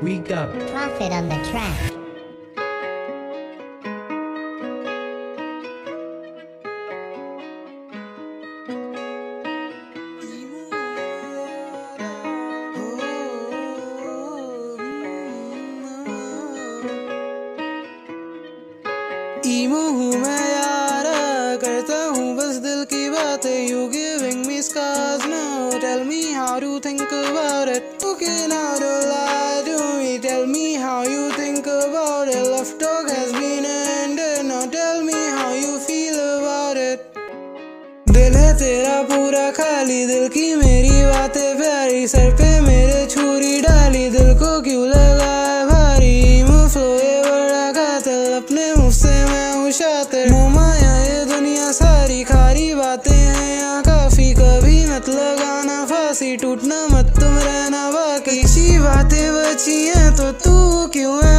We go. Profit on the track. Emo हूँ मैं यारा करता हूँ बस दिल की बातें you giving me scars now tell me how you think about it okay now don't lie to me tell me how you think about it love talk has been ended now tell me how you feel about it दिल है तेरा पूरा खाली, दिल की मेरी बातें प्यारी, सर पे मेरे छुरी डाली, दिल को क्यों लगा भारी? मुफ्लो ये बड़ा कातिल, अपने मुँह से शातिर। माया ये दुनिया सारी, खारी बातें हैं। फांसी टूटना मत तुम रहना बाकी। सी बातें बची हैं तो तू क्यों है?